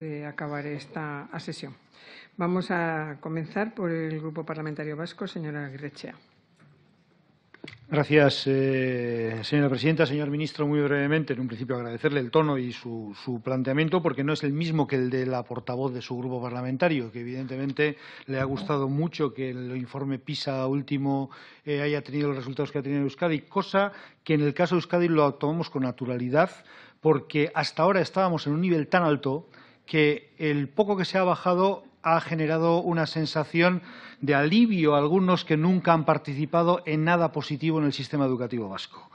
de acabar esta sesión. Vamos a comenzar por el Grupo Parlamentario Vasco, señora Grechea. Gracias, eh, señora presidenta. Señor ministro, muy brevemente, en un principio agradecerle el tono y su, su, planteamiento, porque no es el mismo que el de la portavoz de su grupo parlamentario, que evidentemente le ha gustado mucho que el informe PISA último eh, haya tenido los resultados que ha tenido Euskadi, cosa que en el caso de Euskadi lo tomamos con naturalidad, porque hasta ahora estábamos en un nivel tan alto que el poco que se ha bajado ha generado una sensación de alivio a algunos que nunca han participado en nada positivo en el sistema educativo vasco.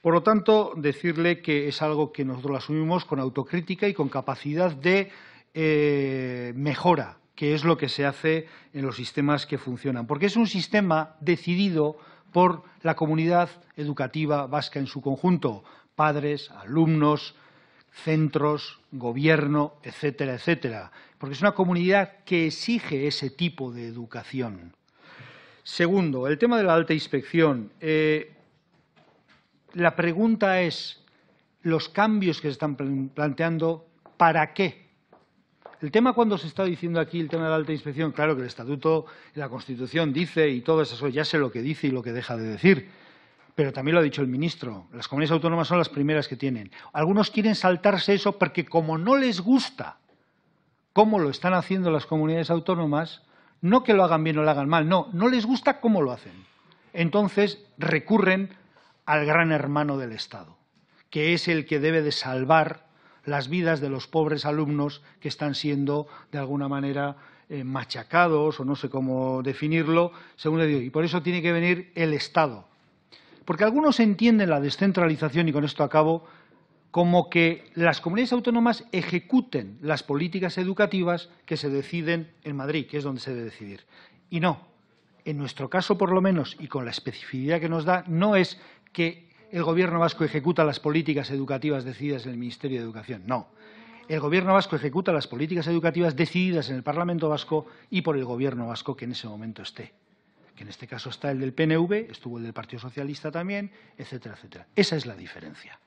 Por lo tanto, decirle que es algo que nosotros lo asumimos con autocrítica y con capacidad de eh, mejora, que es lo que se hace en los sistemas que funcionan. Porque es un sistema decidido por la comunidad educativa vasca en su conjunto, padres, alumnos, centros, gobierno, etcétera, etcétera, porque es una comunidad que exige ese tipo de educación. Segundo, el tema de la alta inspección. Eh, la pregunta es, los cambios que se están planteando, ¿para qué? El tema cuando se está diciendo aquí el tema de la alta inspección, claro que el Estatuto la Constitución dice y todo eso, ya sé lo que dice y lo que deja de decir, pero también lo ha dicho el ministro, las comunidades autónomas son las primeras que tienen. Algunos quieren saltarse eso porque como no les gusta cómo lo están haciendo las comunidades autónomas, no que lo hagan bien o lo hagan mal, no, no les gusta cómo lo hacen. Entonces recurren al gran hermano del Estado, que es el que debe de salvar las vidas de los pobres alumnos que están siendo, de alguna manera, eh, machacados, o no sé cómo definirlo, según le digo. Y por eso tiene que venir el Estado porque algunos entienden la descentralización, y con esto acabo, como que las comunidades autónomas ejecuten las políticas educativas que se deciden en Madrid, que es donde se debe decidir. Y no, en nuestro caso por lo menos, y con la especificidad que nos da, no es que el Gobierno vasco ejecuta las políticas educativas decididas en el Ministerio de Educación, no. El Gobierno vasco ejecuta las políticas educativas decididas en el Parlamento vasco y por el Gobierno vasco que en ese momento esté que en este caso está el del PNV, estuvo el del Partido Socialista también, etcétera, etcétera. Esa es la diferencia.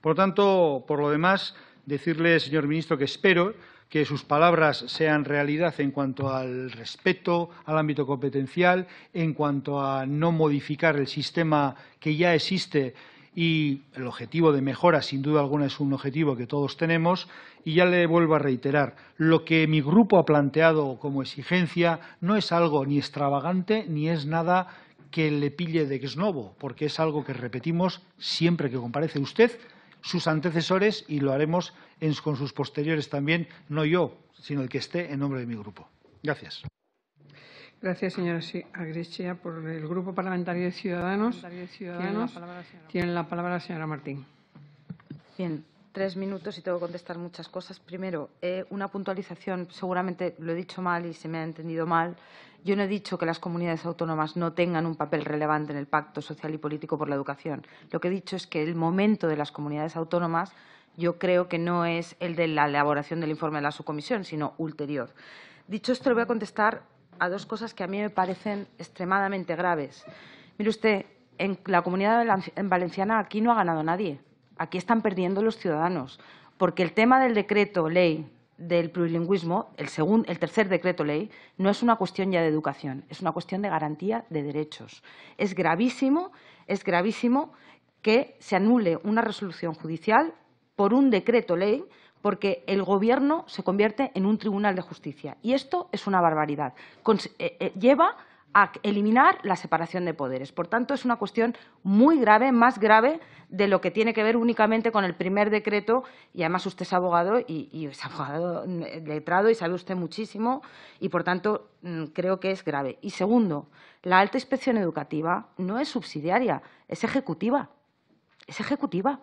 Por lo tanto, por lo demás, decirle, señor ministro, que espero que sus palabras sean realidad en cuanto al respeto al ámbito competencial, en cuanto a no modificar el sistema que ya existe y el objetivo de mejora, sin duda alguna, es un objetivo que todos tenemos. Y ya le vuelvo a reiterar, lo que mi grupo ha planteado como exigencia no es algo ni extravagante ni es nada que le pille de novo, porque es algo que repetimos siempre que comparece usted, sus antecesores, y lo haremos con sus posteriores también, no yo, sino el que esté en nombre de mi grupo. Gracias. Gracias, señora Agrechea. Por el Grupo Parlamentario de Ciudadanos, tiene la palabra la señora Martín. Bien, tres minutos y tengo que contestar muchas cosas. Primero, eh, una puntualización. Seguramente lo he dicho mal y se me ha entendido mal. Yo no he dicho que las comunidades autónomas no tengan un papel relevante en el Pacto Social y Político por la Educación. Lo que he dicho es que el momento de las comunidades autónomas yo creo que no es el de la elaboración del informe de la subcomisión, sino ulterior. Dicho esto, le voy a contestar a dos cosas que a mí me parecen extremadamente graves. Mire usted, en la comunidad valenciana aquí no ha ganado nadie. Aquí están perdiendo los ciudadanos, porque el tema del decreto ley del plurilingüismo, el, el tercer decreto ley, no es una cuestión ya de educación, es una cuestión de garantía de derechos. Es gravísimo, es gravísimo que se anule una resolución judicial por un decreto ley porque el Gobierno se convierte en un tribunal de justicia. Y esto es una barbaridad. Eh, eh, lleva a eliminar la separación de poderes. Por tanto, es una cuestión muy grave, más grave de lo que tiene que ver únicamente con el primer decreto. Y además usted es abogado y, es abogado letrado y sabe usted muchísimo y, por tanto, mm, creo que es grave. Y segundo, la alta inspección educativa no es subsidiaria, es ejecutiva. Es ejecutiva.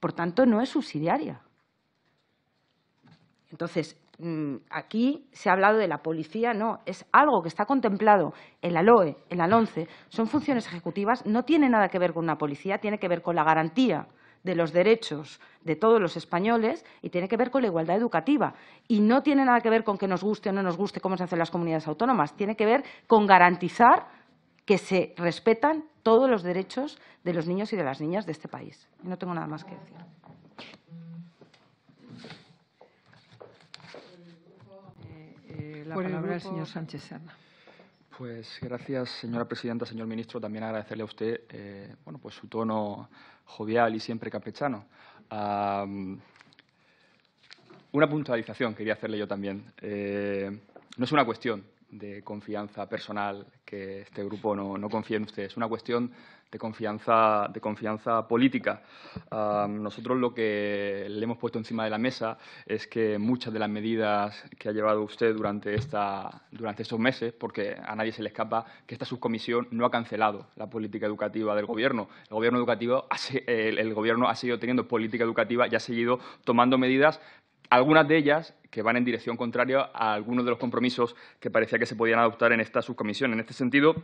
Por tanto, no es subsidiaria. Entonces, mm, aquí se ha hablado de la policía, no, es algo que está contemplado en la LOE, en la LONCE, son funciones ejecutivas, no tiene nada que ver con una policía, tiene que ver con la garantía de los derechos de todos los españoles y tiene que ver con la igualdad educativa. Y no tiene nada que ver con que nos guste o no nos guste cómo se hacen las comunidades autónomas, tiene que ver con garantizar que se respetan todos los derechos de los niños y de las niñas de este país. No tengo nada más que decir. Por el palabra el señor Sánchez Serna. Pues gracias, señora presidenta, señor ministro. También agradecerle a usted eh, bueno, pues su tono jovial y siempre campechano. una puntualización quería hacerle yo también. Eh, no es una cuestión de confianza personal que este grupo no, no confía en usted, es una cuestión de confianza, de confianza política. nosotros lo que le hemos puesto encima de la mesa es que muchas de las medidas que ha llevado usted durante, esta, durante estos meses, porque a nadie se le escapa que esta subcomisión no ha cancelado la política educativa del Gobierno. El Gobierno, educativo el Gobierno ha seguido teniendo política educativa y ha seguido tomando medidas algunas de ellas que van en dirección contraria a algunos de los compromisos que parecía que se podían adoptar en esta subcomisión. En este sentido,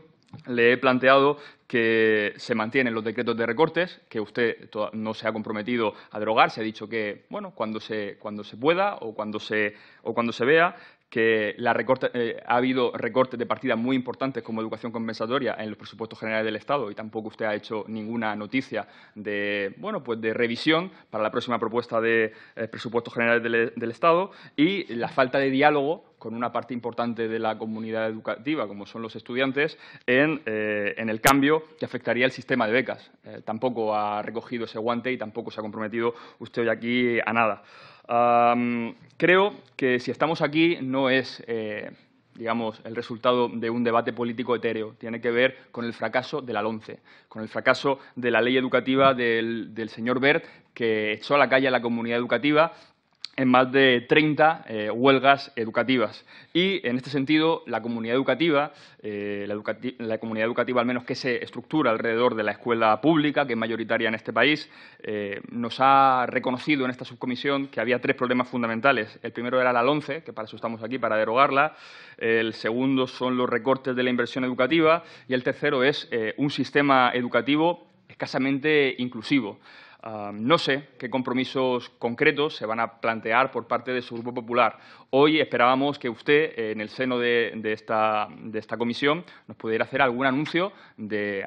le he planteado que se mantienen los decretos de recortes, que usted no se ha comprometido a derogar, se ha dicho que, bueno, cuando se, cuando se pueda o cuando se, o cuando se vea, que la eh, ha habido recortes de partidas muy importantes como educación compensatoria en los presupuestos generales del Estado y tampoco usted ha hecho ninguna noticia de, bueno, pues de revisión para la próxima propuesta de eh, presupuestos generales del, Estado y la falta de diálogo con una parte importante de la comunidad educativa, como son los estudiantes, en, eh, el cambio que afectaría el sistema de becas. tampoco ha recogido ese guante y tampoco se ha comprometido usted hoy aquí a nada creo que si estamos aquí no es, eh, digamos, el resultado de un debate político etéreo. Tiene que ver con el fracaso de la LONCE, con el fracaso de la ley educativa del, del señor Bert, que echó a la calle a la comunidad educativa en más de 30 eh, huelgas educativas. Y, en este sentido, la comunidad educativa, eh, la, comunidad educativa al menos que se estructura alrededor de la escuela pública, que es mayoritaria en este país, eh, nos ha reconocido en esta subcomisión que había tres problemas fundamentales. El primero era la LONCE, que para eso estamos aquí, para derogarla. El segundo son los recortes de la inversión educativa. Y el tercero es un sistema educativo escasamente inclusivo no sé qué compromisos concretos se van a plantear por parte de su Grupo Popular. Hoy esperábamos que usted, en el seno de, esta, comisión, nos pudiera hacer algún anuncio de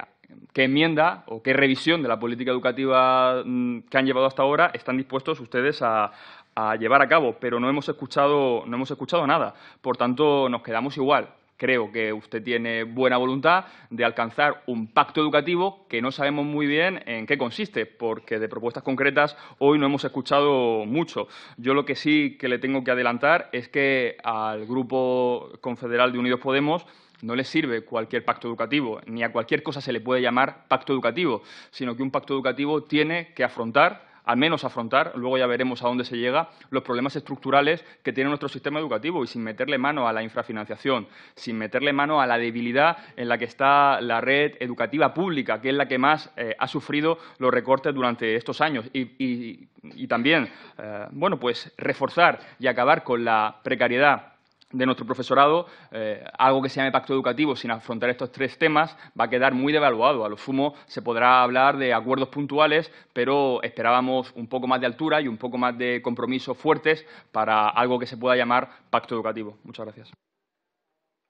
qué enmienda o qué revisión de la política educativa mm, que han llevado hasta ahora están dispuestos ustedes a, a llevar a cabo, pero no hemos escuchado, no hemos escuchado nada. Por tanto, nos quedamos igual creo que usted tiene buena voluntad de alcanzar un pacto educativo que no sabemos muy bien en qué consiste, porque de propuestas concretas hoy no hemos escuchado mucho. Yo lo que sí que le tengo que adelantar es que al Grupo Confederal de Unidos Podemos no le sirve cualquier pacto educativo, ni a cualquier cosa se le puede llamar pacto educativo, sino que un pacto educativo tiene que afrontar al menos afrontar, luego ya veremos a dónde se llega, los problemas estructurales que tiene nuestro sistema educativo y sin meterle mano a la infrafinanciación, sin meterle mano a la debilidad en la que está la red educativa pública, que es la que más eh, ha sufrido los recortes durante estos años. Y, también, eh, bueno, pues reforzar y acabar con la precariedad de nuestro profesorado, eh, algo que se llame pacto educativo sin afrontar estos tres temas va a quedar muy devaluado. A lo sumo se podrá hablar de acuerdos puntuales, pero esperábamos un poco más de altura y un poco más de compromisos fuertes para algo que se pueda llamar pacto educativo. Muchas gracias.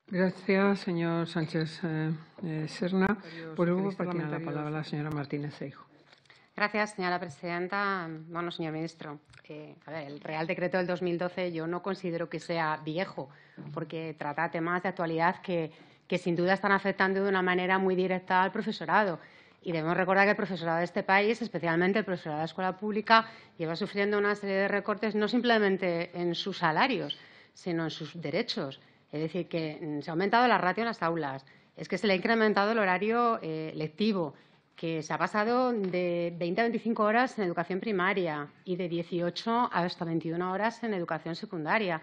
Gracias, señor Sánchez eh, eh, Serna. Por el la palabra la señora Martínez Eijo. Gracias, señora presidenta. Bueno, señor ministro, eh, el Real Decreto del 2012 yo no considero que sea viejo, porque trata temas de actualidad que, sin duda están afectando de una manera muy directa al profesorado. Y debemos recordar que el profesorado de este país, especialmente el profesorado de escuela pública, lleva sufriendo una serie de recortes no simplemente en sus salarios, sino en sus derechos. Es decir, que se ha aumentado la ratio en las aulas, es que se le ha incrementado el horario eh, lectivo, que se ha pasado de 20 a 25 horas en educación primaria y de 18 hasta 21 horas en educación secundaria,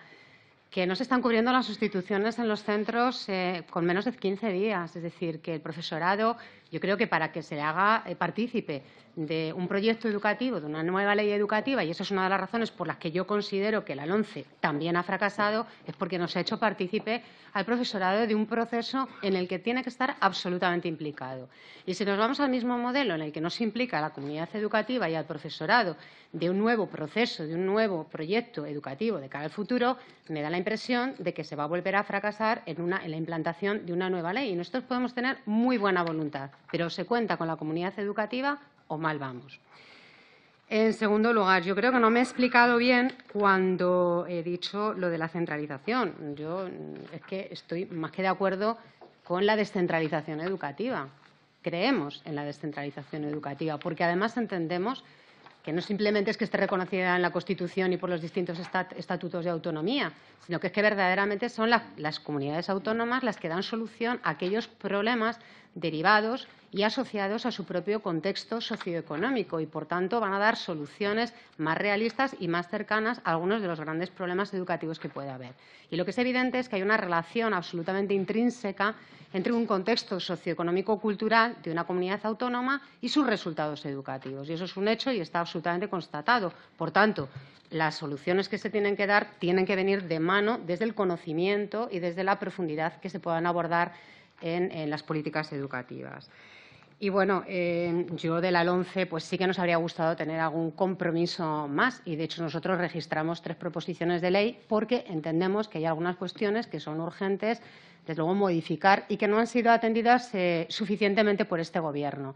que no se están cubriendo las sustituciones en los centros eh, con menos de 15 días. Es decir, que el profesorado, yo creo que para que se haga eh, partícipe de un proyecto educativo, de una nueva ley educativa, y eso es una de las razones por las que yo considero que la LONCE también ha fracasado, es porque nos ha hecho partícipe al profesorado de un proceso en el que tiene que estar absolutamente implicado. Y si nos vamos al mismo modelo en el que no se implica a la comunidad educativa y al profesorado de un nuevo proceso, de un nuevo proyecto educativo de cara al futuro, me da la impresión de que se va a volver a fracasar en, una, en la implantación de una nueva ley. Y nosotros podemos tener muy buena voluntad, pero se cuenta con la comunidad educativa o mal vamos. En segundo lugar, yo creo que no me he explicado bien cuando he dicho lo de la centralización. Yo es que estoy más que de acuerdo con la descentralización educativa. Creemos en la descentralización educativa porque además entendemos que no simplemente es que esté reconocida en la Constitución y por los distintos estatutos de autonomía, sino que es que verdaderamente son las comunidades autónomas las que dan solución a aquellos problemas derivados y asociados a su propio contexto socioeconómico y, por tanto, van a dar soluciones más realistas y más cercanas a algunos de los grandes problemas educativos que puede haber. Y lo que es evidente es que hay una relación absolutamente intrínseca entre un contexto socioeconómico-cultural de una comunidad autónoma y sus resultados educativos. Y eso es un hecho y está absolutamente constatado. Por tanto, las soluciones que se tienen que dar tienen que venir de mano desde el conocimiento y desde la profundidad que se puedan abordar en, las políticas educativas. Y bueno, eh, yo de la 11 pues sí que nos habría gustado tener algún compromiso más y de hecho nosotros registramos tres proposiciones de ley porque entendemos que hay algunas cuestiones que son urgentes desde luego modificar y que no han sido atendidas eh, suficientemente por este Gobierno.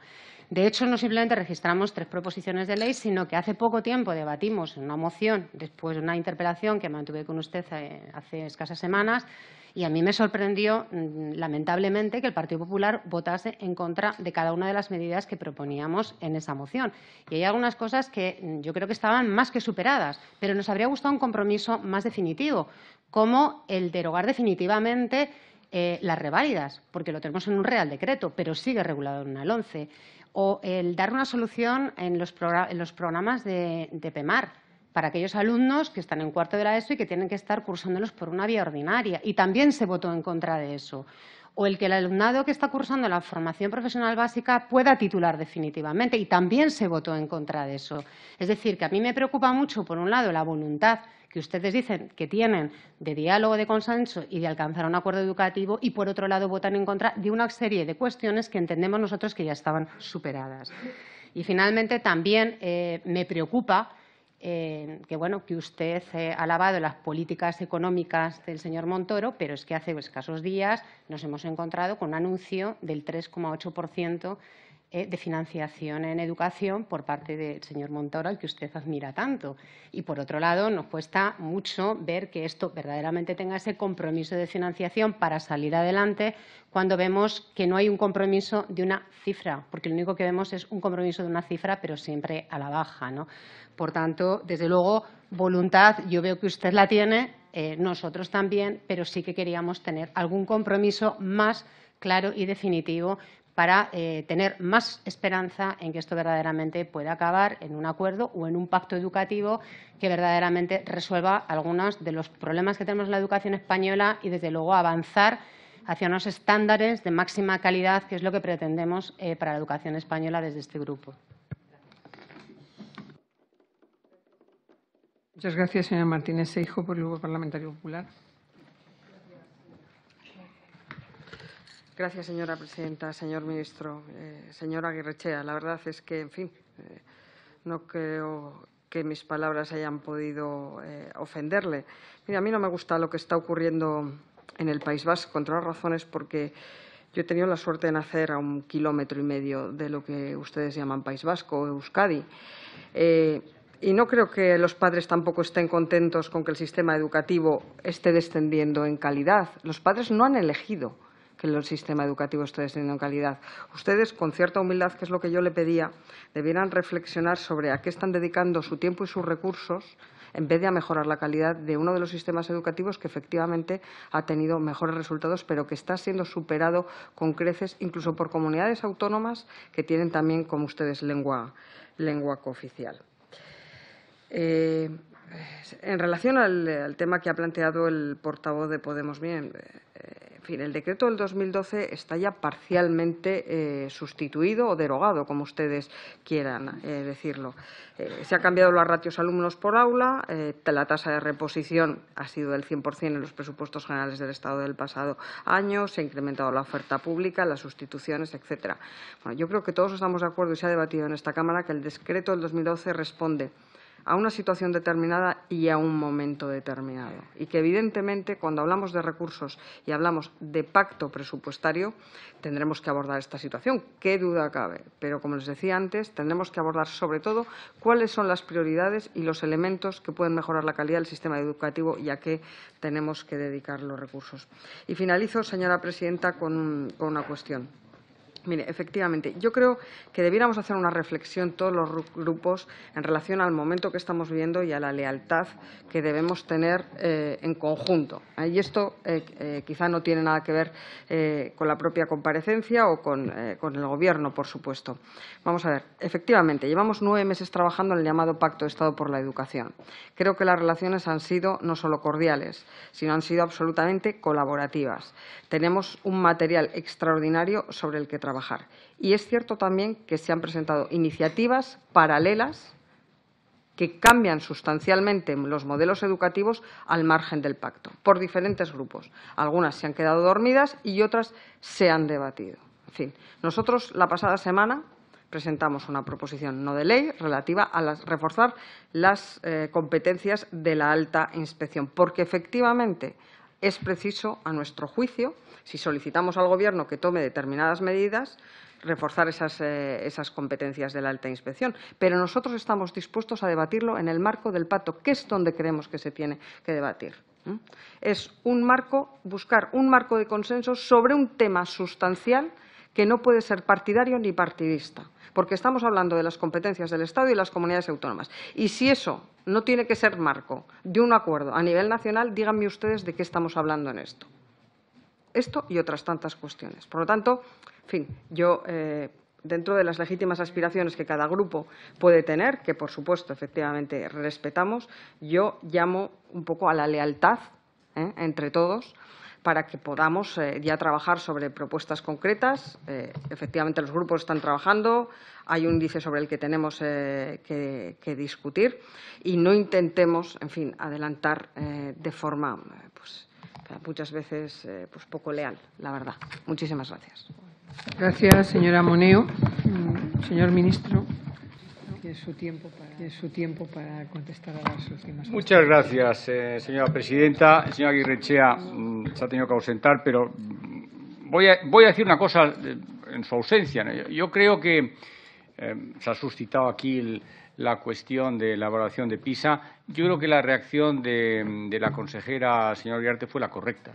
De hecho, no simplemente registramos tres proposiciones de ley, sino que hace poco tiempo debatimos una moción, después de una interpelación que mantuve con usted eh, hace escasas semanas, y a mí me sorprendió, mm, lamentablemente, que el Partido Popular votase en contra de cada una de las medidas que proponíamos en esa moción. Y hay algunas cosas que mm, yo creo que estaban más que superadas, pero nos habría gustado un compromiso más definitivo, como el derogar definitivamente eh, las reválidas, porque lo tenemos en un Real Decreto, pero sigue regulado en una LONCE, o el dar una solución en los, programas de PEMAR para aquellos alumnos que están en cuarto de la ESO y que tienen que estar cursándolos por una vía ordinaria. Y también se votó en contra de eso. O el que el alumnado que está cursando la formación profesional básica pueda titular definitivamente. Y también se votó en contra de eso. Es decir, que a mí me preocupa mucho, por un lado, la voluntad que ustedes dicen que tienen de diálogo, de consenso y de alcanzar un acuerdo educativo y, por otro lado, votan en contra de una serie de cuestiones que entendemos nosotros que ya estaban superadas. Y, finalmente, también eh, me preocupa eh, que bueno que usted eh, ha alabado las políticas económicas del señor Montoro, pero es que hace escasos días nos hemos encontrado con un anuncio del 3,8% eh, de financiación en educación por parte del señor Montoro, al que usted admira tanto. Y, por otro lado, nos cuesta mucho ver que esto verdaderamente tenga ese compromiso de financiación para salir adelante cuando vemos que no hay un compromiso de una cifra, porque lo único que vemos es un compromiso de una cifra, pero siempre a la baja. ¿no? Por tanto, desde luego, voluntad, yo veo que usted la tiene, eh, nosotros también, pero sí que queríamos tener algún compromiso más claro y definitivo para eh, tener más esperanza en que esto verdaderamente pueda acabar en un acuerdo o en un pacto educativo que verdaderamente resuelva algunos de los problemas que tenemos en la educación española y, desde luego, avanzar hacia unos estándares de máxima calidad, que es lo que pretendemos eh, para la educación española desde este grupo. Muchas gracias, señora Martínez Seijo, por el Grupo Parlamentario Popular. Gracias, señora presidenta. Señor ministro, eh, señora Aguirrechea, la verdad es que, en fin, eh, no creo que mis palabras hayan podido eh, ofenderle. Mira, a mí no me gusta lo que está ocurriendo en el País Vasco, entre otras razones porque yo he tenido la suerte de nacer a un kilómetro y medio de lo que ustedes llaman País Vasco o Euskadi. Y no creo que los padres tampoco estén contentos con que el sistema educativo esté descendiendo en calidad. Los padres no han elegido que el sistema educativo esté descendiendo en calidad. Ustedes, con cierta humildad, que es lo que yo le pedía, debieran reflexionar sobre a qué están dedicando su tiempo y sus recursos en vez de a mejorar la calidad de uno de los sistemas educativos que efectivamente ha tenido mejores resultados, pero que está siendo superado con creces incluso por comunidades autónomas que tienen también, como ustedes, lengua, lengua cooficial. Eh, en relación al, tema que ha planteado el portavoz de Podemos, bien, eh, el decreto del 2012 está ya parcialmente eh, sustituido o derogado, como ustedes quieran decirlo. se han cambiado los ratios alumnos por aula, la tasa de reposición ha sido del 100% en los presupuestos generales del Estado del pasado año, se ha incrementado la oferta pública, las sustituciones, etcétera. Bueno, yo creo que todos estamos de acuerdo y se ha debatido en esta Cámara que el decreto del 2012 responde a una situación determinada y a un momento determinado. Y que, evidentemente, cuando hablamos de recursos y hablamos de pacto presupuestario, tendremos que abordar esta situación. Qué duda cabe. Pero, como les decía antes, tendremos que abordar, sobre todo, cuáles son las prioridades y los elementos que pueden mejorar la calidad del sistema educativo y a qué tenemos que dedicar los recursos. Y finalizo, señora presidenta, con, con una cuestión. Mire, efectivamente, yo creo que debiéramos hacer una reflexión todos los grupos en relación al momento que estamos viviendo y a la lealtad que debemos tener eh, en conjunto. Y esto eh, eh, quizá no tiene nada que ver con la propia comparecencia o con, con, el Gobierno, por supuesto. Vamos a ver, efectivamente, llevamos nueve meses trabajando en el llamado Pacto de Estado por la Educación. Creo que las relaciones han sido no solo cordiales, sino han sido absolutamente colaborativas. Tenemos un material extraordinario sobre el que trabajar y es cierto también que se han presentado iniciativas paralelas que cambian sustancialmente los modelos educativos al margen del pacto, por diferentes grupos. Algunas se han quedado dormidas y otras se han debatido. En fin, nosotros la pasada semana presentamos una proposición no de ley relativa a las, reforzar las eh, competencias de la alta inspección, porque efectivamente es preciso, a nuestro juicio, si solicitamos al Gobierno que tome determinadas medidas, reforzar esas, eh, esas, competencias de la alta inspección. Pero nosotros estamos dispuestos a debatirlo en el marco del pacto, que es donde creemos que se tiene que debatir. Es un marco, buscar un marco de consenso sobre un tema sustancial que no puede ser partidario ni partidista, porque estamos hablando de las competencias del Estado y las comunidades autónomas. Y si eso no tiene que ser marco de un acuerdo a nivel nacional, díganme ustedes de qué estamos hablando en esto. Esto y otras tantas cuestiones. Por lo tanto, en fin, yo, eh, dentro de las legítimas aspiraciones que cada grupo puede tener, que por supuesto efectivamente respetamos, yo llamo un poco a la lealtad ¿eh? entre todos para que podamos eh, ya trabajar sobre propuestas concretas. Eh, efectivamente, los grupos están trabajando, hay un índice sobre el que tenemos eh, que, discutir y no intentemos, en fin, adelantar de forma pues, muchas veces pues, poco leal, la verdad. Muchísimas gracias. Gracias, señora Moneo. Mm, señor ministro su tiempo para, su tiempo para contestar a las últimas Muchas gracias, eh, señora presidenta. El señor Aguirrechea mmm, se ha tenido que ausentar, pero voy a, voy a decir una cosa en su ausencia. Yo creo que eh, se ha suscitado aquí el, la cuestión de la evaluación de PISA. Yo creo que la reacción de, de la consejera, señor Guiarte, fue la correcta.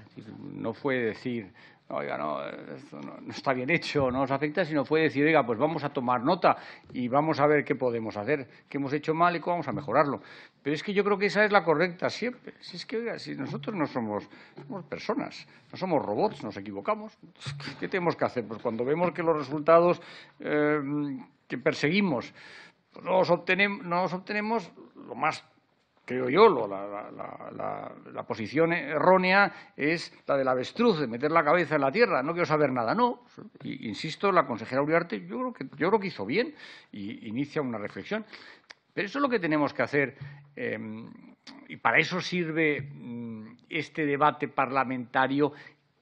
No fue decir oiga, no, esto no, está bien hecho, no nos afecta, sino fue decir, oiga, pues vamos a tomar nota y vamos a ver qué podemos hacer, qué hemos hecho mal y cómo vamos a mejorarlo. Pero es que yo creo que esa es la correcta siempre. Si es que, oiga, si nosotros no somos, somos personas, no somos robots, nos equivocamos, ¿qué tenemos que hacer? Pues cuando vemos que los resultados eh, que perseguimos pues no los, obtenemos, no los obtenemos, lo más creo yo, la, la, posición errónea es la del avestruz, de meter la cabeza en la tierra, no quiero saber nada. No, insisto, la consejera Uriarte yo creo, que, yo creo que hizo bien y inicia una reflexión. Pero eso es lo que tenemos que hacer eh, y para eso sirve mm, este debate parlamentario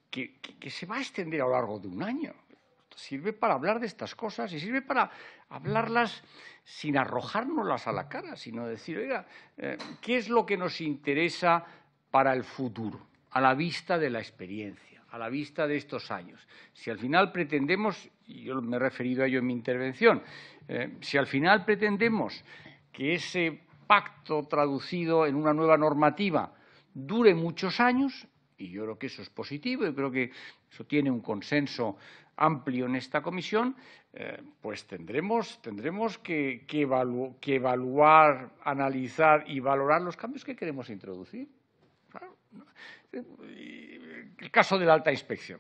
que se va a extender a lo largo de un año sirve para hablar de estas cosas y sirve para hablarlas sin arrojárnoslas a la cara, sino decir, oiga, eh, ¿qué es lo que nos interesa para el futuro, a la vista de la experiencia, a la vista de estos años? Si al final pretendemos, y yo me he referido a ello en mi intervención, eh, si al final pretendemos que ese pacto traducido en una nueva normativa dure muchos años, y yo creo que eso es positivo, yo creo que eso tiene un consenso amplio en esta comisión, eh, pues tendremos, tendremos que, que, evalu que, evaluar, analizar y valorar los cambios que queremos introducir. El caso de la alta inspección,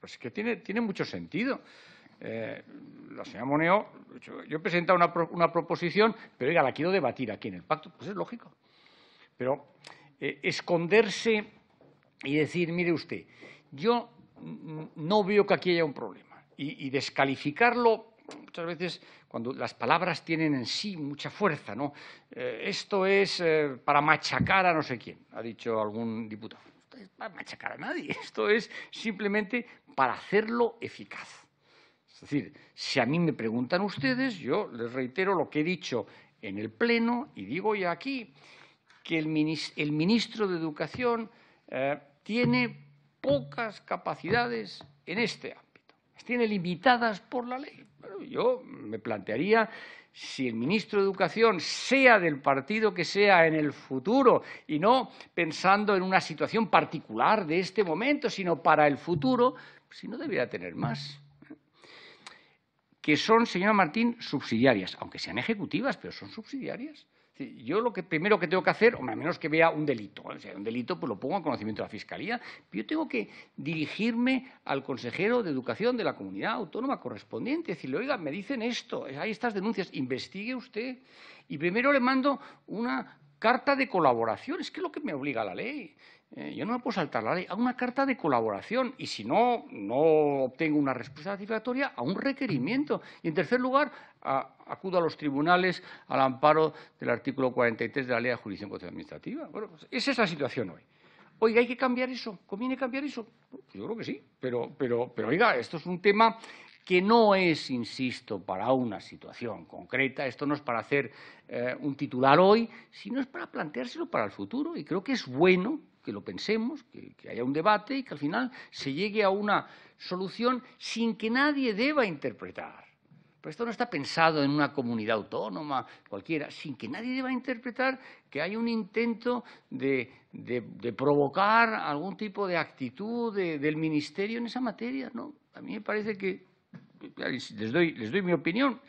pues que tiene, tiene mucho sentido. Eh, la señora Moneo, yo, yo he presentado una, una, proposición, pero oiga, la quiero debatir aquí en el pacto, pues es lógico. Pero eh, esconderse y decir, mire usted, yo no veo que aquí haya un problema. Y, descalificarlo, muchas veces, cuando las palabras tienen en sí mucha fuerza, ¿no? Eh, esto es eh, para machacar a no sé quién, ha dicho algún diputado. Esto es para machacar a nadie, esto es simplemente para hacerlo eficaz. Es decir, si a mí me preguntan ustedes, yo les reitero lo que he dicho en el Pleno y digo ya aquí, que el, ministro de Educación eh, tiene pocas capacidades en este ámbito, las tiene limitadas por la ley. yo me plantearía si el ministro de Educación, sea del partido que sea en el futuro, y no pensando en una situación particular de este momento, sino para el futuro, si no debería tener más. Que son, señora Martín, subsidiarias, aunque sean ejecutivas, pero son subsidiarias. Yo lo que primero que tengo que hacer, o a menos que vea un delito, o sea, un delito pues lo pongo en conocimiento de la Fiscalía, pero yo tengo que dirigirme al consejero de Educación de la comunidad autónoma correspondiente, decirle, oiga, me dicen esto, hay estas denuncias, investigue usted. Y primero le mando una carta de colaboración, es que es lo que me obliga la ley. Eh, yo no me puedo saltar la ley, a una carta de colaboración y si no, no obtengo una respuesta satisfactoria, a un requerimiento. Y en tercer lugar, acudo a los tribunales al amparo del artículo 43 de la Ley de Jurisdicción Administrativa. Bueno, pues esa es la situación hoy. Oiga, ¿hay que cambiar eso? ¿Conviene cambiar eso? Yo creo que sí, pero, pero, pero oiga, esto es un tema que no es, insisto, para una situación concreta, esto no es para hacer eh, un titular hoy, sino es para planteárselo para el futuro. Y creo que es bueno que lo pensemos, que, haya un debate y que al final se llegue a una solución sin que nadie deba interpretar. Pero esto no está pensado en una comunidad autónoma cualquiera, sin que nadie deba interpretar que hay un intento de, provocar algún tipo de actitud del Ministerio en esa materia. ¿no? A mí me parece que, les doy, les doy mi opinión,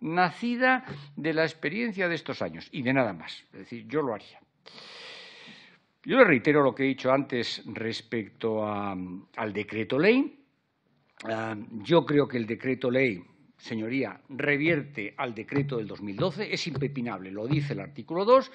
nacida de la experiencia de estos años y de nada más. Es decir, yo lo haría. Yo le reitero lo que he dicho antes respecto al decreto ley. Ah, yo creo que el decreto ley, señoría, revierte al decreto del 2012, es impepinable, lo dice el artículo 2.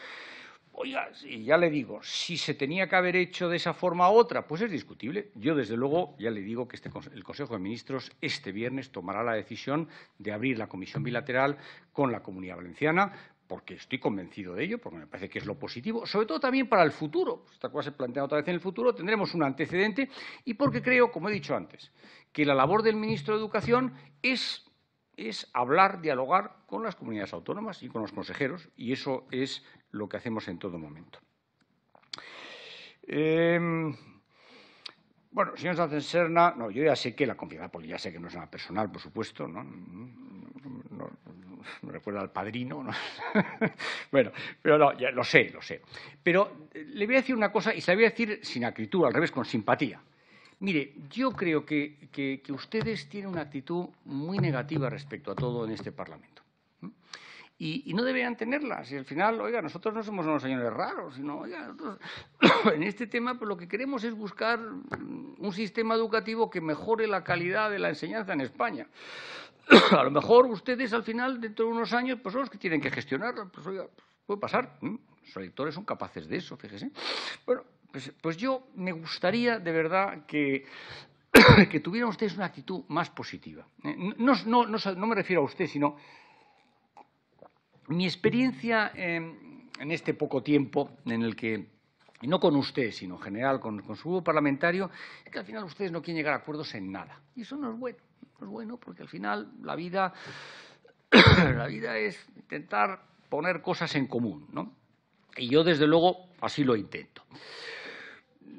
Oiga, ya le digo, si se tenía que haber hecho de esa forma u otra, pues es discutible. Yo, desde luego, ya le digo que este, el Consejo de Ministros este viernes tomará la decisión de abrir la comisión bilateral con la Comunidad Valenciana porque estoy convencido de ello, porque me parece que es lo positivo, sobre todo también para el futuro. Esta cosa se plantea otra vez en el futuro, tendremos un antecedente y porque creo, como he dicho antes, que la labor del ministro de Educación es, es hablar, dialogar con las comunidades autónomas y con los consejeros, y eso es lo que hacemos en todo momento. Em, bueno, señor Sánchez Serna, no, yo ya sé que la confianza política, ya sé que no es nada personal, por supuesto, ¿no? me recuerda al padrino, ¿no? bueno, pero no, ya lo sé, lo sé. Pero eh, le voy a decir una cosa, y se la voy a decir sin acritud, al revés, con simpatía. Mire, yo creo que, que ustedes tienen una actitud muy negativa respecto a todo en este Parlamento y, no deberían tenerlas. Y al final, oiga, nosotros no somos unos señores raros, sino, oiga, nosotros en este tema pues, lo que queremos es buscar un sistema educativo que mejore la calidad de la enseñanza en España. A lo mejor ustedes al final, dentro de unos años, pues son los que tienen que gestionarla. Pues oiga, puede pasar. Los electores son capaces de eso, fíjese. Bueno, pues, pues yo me gustaría de verdad que que tuvieran ustedes una actitud más positiva. Eh, no, no, no, me refiero a usted, sino mi experiencia en, este poco tiempo en el que, no con usted, sino en general con, su grupo parlamentario, es que al final ustedes no quieren llegar a acuerdos en nada. Y eso no es bueno, no es bueno porque al final la vida, la vida es intentar poner cosas en común, ¿no? Y yo, desde luego, así lo intento.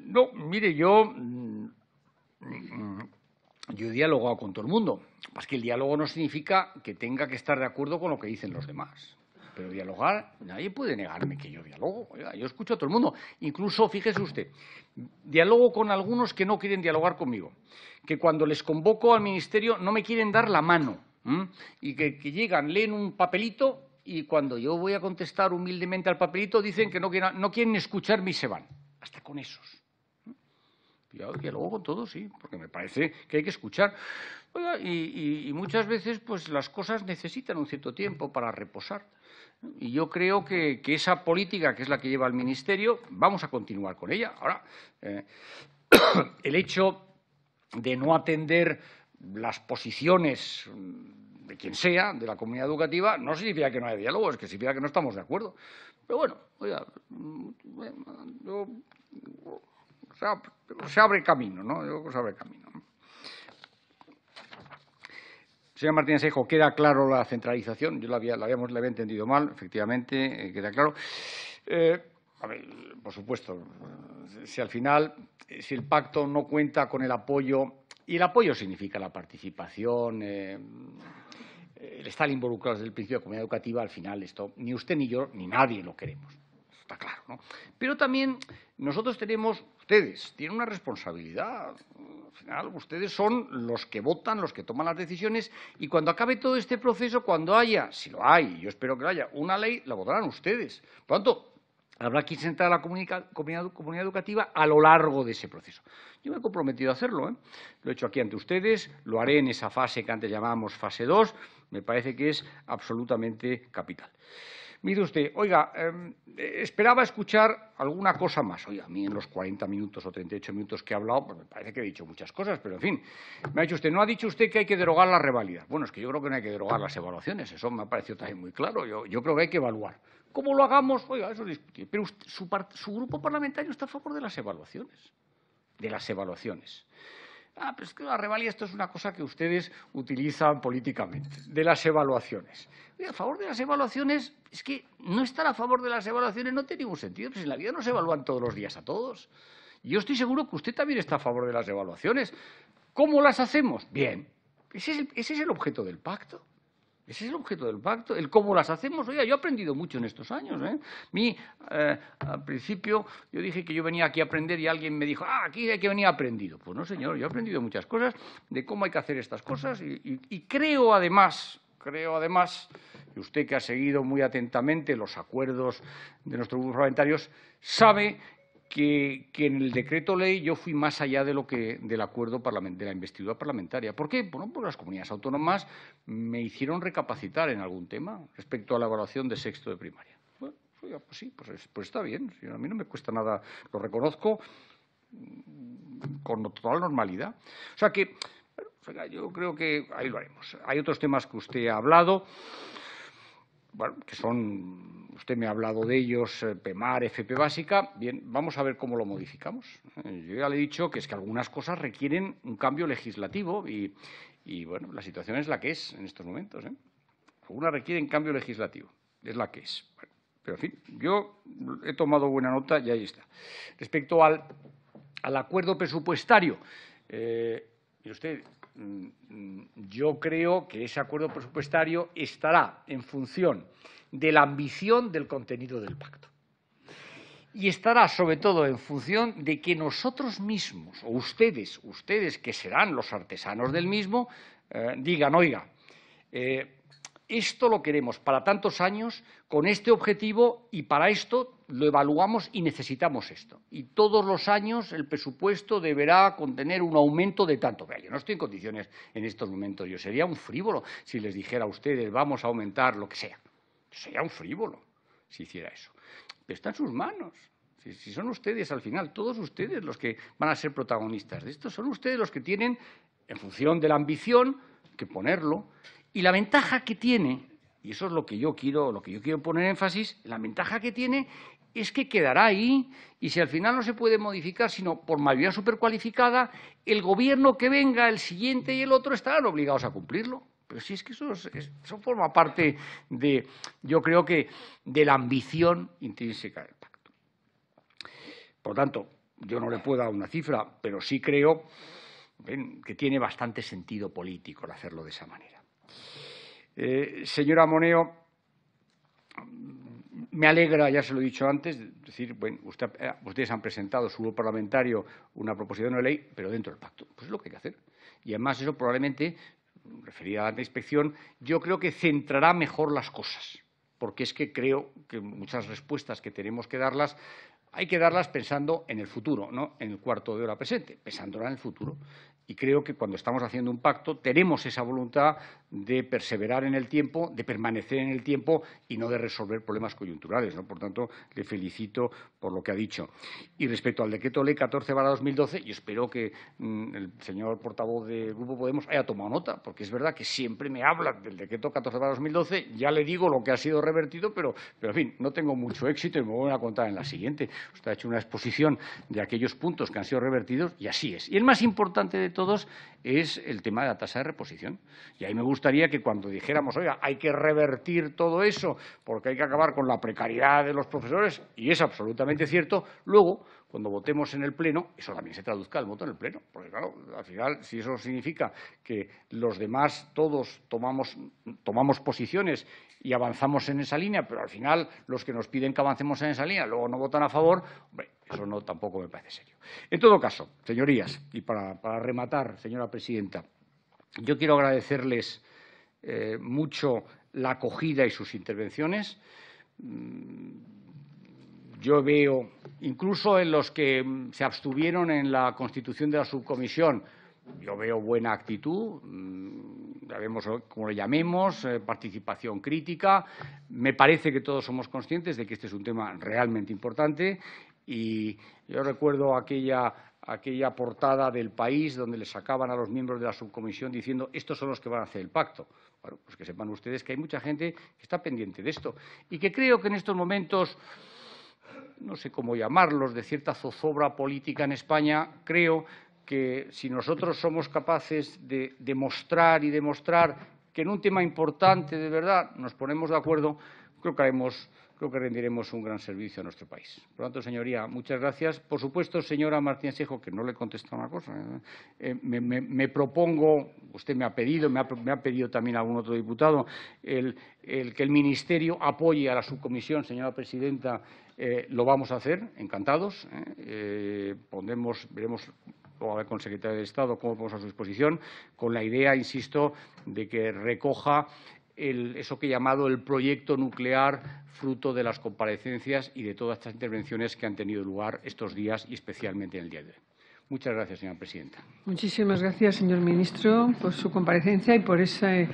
No, mire, yo mm, yo he dialogado con todo el mundo. Es que el diálogo no significa que tenga que estar de acuerdo con lo que dicen los demás. Pero dialogar, nadie puede negarme que yo dialogo. yo escucho a todo el mundo. Incluso, fíjese usted, dialogo con algunos que no quieren dialogar conmigo. Que cuando les convoco al ministerio no me quieren dar la mano. Y que, llegan, leen un papelito y cuando yo voy a contestar humildemente al papelito dicen que no quieren, no quieren escucharme y se van. Hasta con esos. Yo dialogo con todos, sí, porque me parece que hay que escuchar. y, muchas veces pues las cosas necesitan un cierto tiempo para reposar. Y yo creo que, esa política, que es la que lleva el Ministerio, vamos a continuar con ella. Ahora, eh, el hecho de no atender las posiciones de quien sea, de la comunidad educativa, no significa que no haya diálogo, es que significa que no estamos de acuerdo. Pero bueno, oiga, mm, yo se abre camino, ¿no? se abre camino. Señor Martínez Ejo, queda claro la centralización. Yo la había, habíamos, la entendido mal, efectivamente, eh, queda claro. Eh, a ver, por supuesto, si al final, si el pacto no cuenta con el apoyo, y el apoyo significa la participación, eh, el estar involucrado desde el principio de la comunidad educativa, al final esto ni usted ni yo ni nadie lo queremos. Está claro, ¿no? Pero también nosotros tenemos, ustedes tienen una responsabilidad. Al final, ustedes son los que votan, los que toman las decisiones, y cuando acabe todo este proceso, cuando haya, si lo hay, yo espero que lo haya, una ley, la votarán ustedes. Por lo tanto, Habrá que sentar a la comunidad, educativa a lo largo de ese proceso. Yo me he comprometido a hacerlo. ¿eh? Lo he hecho aquí ante ustedes, lo haré en esa fase que antes llamábamos fase 2. Me parece que es absolutamente capital. Mire usted, oiga, em, esperaba escuchar alguna cosa más. Oiga, a mí en los 40 minutos o 38 minutos que he hablado, pues me parece que he dicho muchas cosas, pero en fin, me ha dicho usted, no ha dicho usted que hay que derogar las revalidas. Bueno, es que yo creo que no hay que derogar las evaluaciones, eso me ha parecido también muy claro. Yo, creo que hay que evaluar. ¿Cómo lo hagamos? Oiga, eso es discutible. Pero su, su grupo parlamentario está a favor de las evaluaciones. De las evaluaciones. Ah, pero es que la revalida esto es una cosa que ustedes utilizan políticamente, de las evaluaciones. a favor de las evaluaciones, es que no estar a favor de las evaluaciones no tiene ningún sentido, pues en la vida no se evalúan todos los días a todos. Yo estoy seguro que usted también está a favor de las evaluaciones. ¿Cómo las hacemos? Bien. ese es el objeto del pacto. Ese es el objeto del pacto, el cómo las hacemos. Oiga, yo he aprendido mucho en estos años. ¿eh? Mi, eh, al principio yo dije que yo venía aquí a aprender y alguien me dijo, ah, aquí hay que venir aprendido. Pues no, señor, yo he aprendido muchas cosas de cómo hay que hacer estas cosas y, creo además, creo además que usted que ha seguido muy atentamente los acuerdos de nuestros grupos parlamentarios sabe que, en el decreto ley yo fui más allá de lo que del acuerdo de la investidura parlamentaria. ¿Por qué? Bueno, porque las comunidades autónomas me hicieron recapacitar en algún tema respecto a la evaluación de sexto de primaria. Bueno, pues sí, pues, pues, está bien. A mí no me cuesta nada, lo reconozco mm, con total normalidad. O sea que, yo creo que ahí lo haremos. Hay otros temas que usted ha hablado bueno, que son, usted me ha hablado de ellos, eh, PEMAR, FP básica, bien, vamos a ver cómo lo modificamos. Eh, yo ya le he dicho que es que algunas cosas requieren un cambio legislativo y, bueno, la situación es la que es en estos momentos. ¿eh? Algunas requieren cambio legislativo, es la que es. pero en fin, yo he tomado buena nota y ahí está. Respecto al, acuerdo presupuestario, eh, usted, yo creo que ese acuerdo presupuestario estará en función de la ambición del contenido del pacto. Y estará sobre todo en función de que nosotros mismos, o ustedes, ustedes que serán los artesanos del mismo, eh, digan, oiga, eh, esto lo queremos para tantos años, con este objetivo, y para esto lo evaluamos y necesitamos esto. Y todos los años el presupuesto deberá contener un aumento de tanto. Vea, yo no estoy en condiciones en estos momentos. Yo sería un frívolo si les dijera a ustedes vamos a aumentar lo que sea. sería un frívolo si hiciera eso. Pero está en sus manos. Si, si son ustedes al final, todos ustedes los que van a ser protagonistas de esto, son ustedes los que tienen, en función de la ambición, que ponerlo y la ventaja que tiene, y eso es lo que yo quiero, lo que yo quiero poner énfasis, la ventaja que tiene es que quedará ahí y si al final no se puede modificar sino por mayoría supercualificada, el gobierno que venga, el siguiente y el otro estarán obligados a cumplirlo. Pero si es que eso, forma parte de, yo creo que, de la ambición intrínseca del pacto. Por tanto, yo no le puedo dar una cifra, pero sí creo que tiene bastante sentido político el hacerlo de esa manera. Eh, señora Moneo, me alegra, ya se lo he dicho antes, decir, bueno, eh, ustedes han presentado su grupo parlamentario una proposición de ley, pero dentro del pacto. Pues es lo que hay que hacer. Y además eso probablemente, referida a la inspección, yo creo que centrará mejor las cosas, porque es que creo que muchas respuestas que tenemos que darlas hay que darlas pensando en el futuro, no en el cuarto de hora presente, pensándola en el futuro. Y creo que cuando estamos haciendo un pacto tenemos esa voluntad de perseverar en el tiempo, de permanecer en el tiempo y no de resolver problemas coyunturales. Por tanto, le felicito por lo que ha dicho. Y respecto al decreto ley 14 2012, y espero que mm, el señor portavoz del Grupo Podemos haya tomado nota, porque es verdad que siempre me habla del decreto 14 2012, ya le digo lo que ha sido revertido, pero, pero en fin, no tengo mucho éxito y me voy a contar en la siguiente. Usted ha hecho una exposición de aquellos puntos que han sido revertidos y así es. Y el más importante de todos es el tema de la tasa de reposición. Y ahí me gustaría que cuando dijéramos, oiga, hay que revertir todo eso porque hay que acabar con la precariedad de los profesores, y es absolutamente cierto, luego cuando votemos en el Pleno, eso también se traduzca al voto en el Pleno. Porque, claro, al final, si eso significa que los demás todos tomamos, tomamos posiciones y avanzamos en esa línea, pero al final los que nos piden que avancemos en esa línea luego no votan a favor, hombre, eso no tampoco me parece serio. En todo caso, señorías, y para, para rematar, señora presidenta, yo quiero agradecerles eh, mucho la acogida y sus intervenciones. Mm, yo veo, incluso en los que mm, se abstuvieron en la constitución de la subcomisión, yo veo buena actitud, mm, ya vemos cómo le llamemos, eh, participación crítica. Me parece que todos somos conscientes de que este es un tema realmente importante y yo recuerdo aquella, aquella portada del país donde le sacaban a los miembros de la subcomisión diciendo estos son los que van a hacer el pacto. Bueno, pues que sepan ustedes que hay mucha gente que está pendiente de esto y que creo que en estos momentos no sé cómo llamarlos, de cierta zozobra política en España, creo que si nosotros somos capaces de demostrar y demostrar que en un tema importante de verdad nos ponemos de acuerdo, creo que haremos creo que rendiremos un gran servicio a nuestro país. Por lo tanto, señoría, muchas gracias. Por supuesto, señora Martínez Sejo, que no le contesta una cosa, eh, me, propongo, usted me ha pedido, me ha, pedido también algún otro diputado, el, que el Ministerio apoye a la subcomisión, señora presidenta, eh, lo vamos a hacer, encantados. Eh, pondremos, veremos o ver con el secretario de Estado cómo ponemos a su disposición, con la idea, insisto, de que recoja eso que he llamado el proyecto nuclear fruto de las comparecencias y de todas estas intervenciones que han tenido lugar estos días y especialmente en el día de hoy. Muchas gracias, señora presidenta. Muchísimas gracias, señor ministro, por su comparecencia y por ese